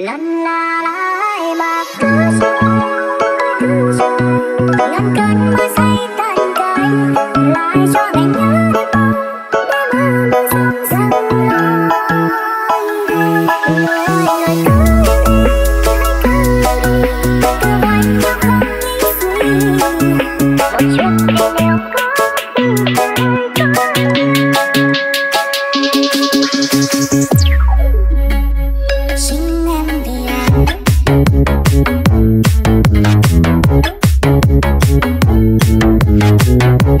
lần là lại mà cứ rồi cứ rồi ngăn cơn mưa say tan cánh lại cho mình nhớ Thank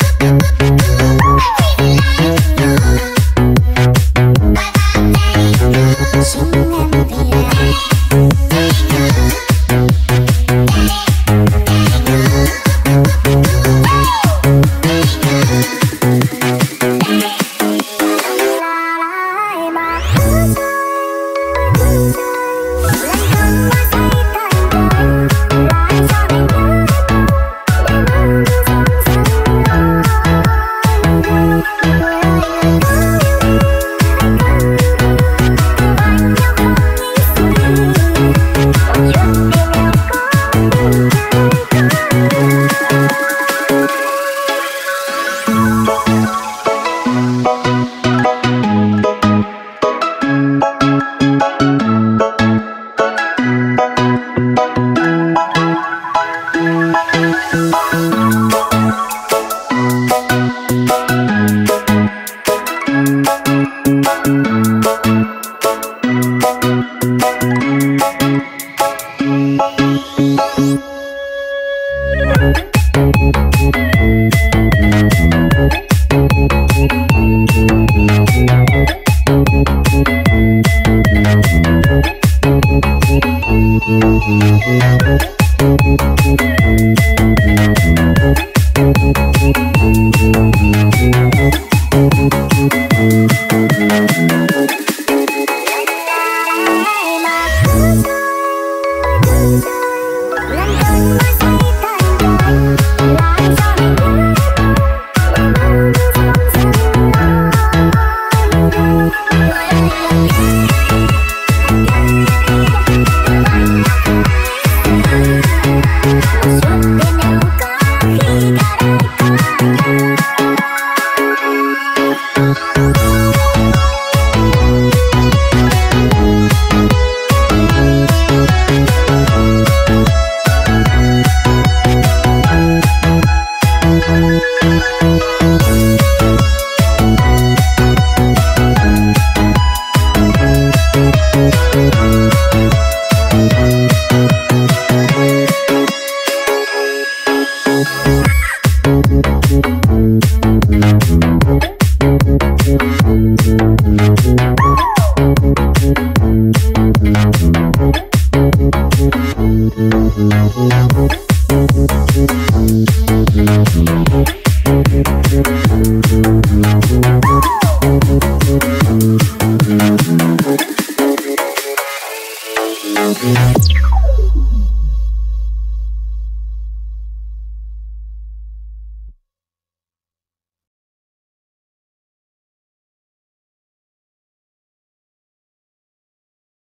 Thank you. Thank you.